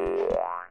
Yeah.